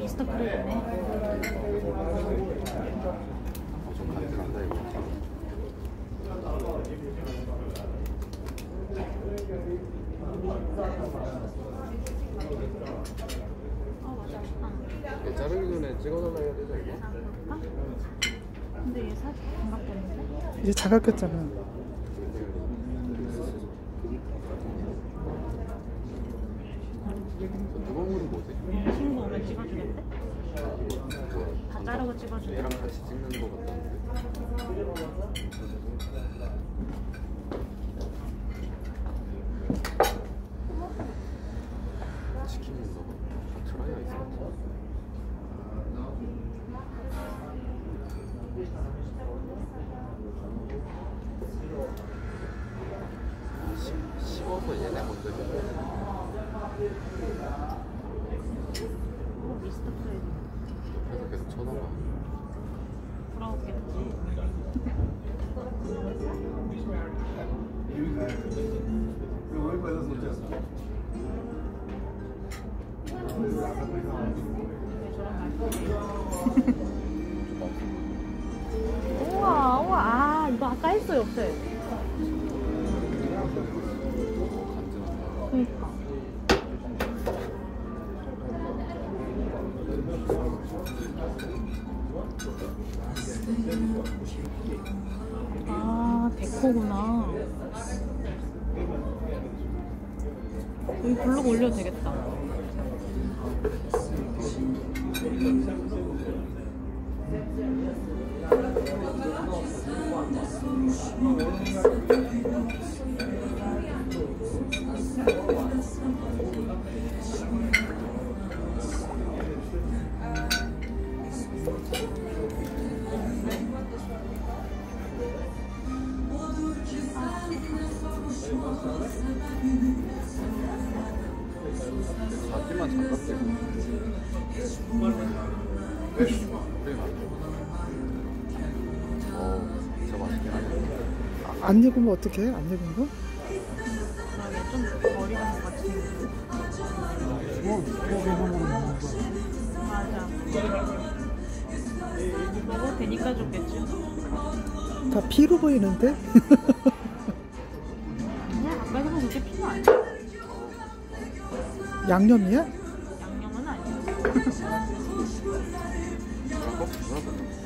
미스터 크랩이네. 좀 간단한다 이거. 어 맞아. 아, 얘 자르기 전에 찍어달라 해야 되죠 이거? 볼까? 근데 얘 사진 안 바뀌었는데? 이제 자각했잖아. 누가 보는 거지? 친구 오면 찍어주겠대? 다 자르고 찍어주겠대? 얘랑 같이 찍는 거 같던데. 씹어서 얘네 먼저 해. 우와 우와 아 이거 아까 했어요 없어요. 그니까. 아, 데코구나. 여기 블로그 올려도 되겠다. 자기만 잠갔대. 그래 어, 안 익으면 어떻게 해? 안 익은 거? 좀. 맞아. 먹어도 되니까 좋겠지. 다 피로 보이는데? 그냥 가까이서 보면 그렇게 피가 아니야. 양념이야? 양념은 아니야.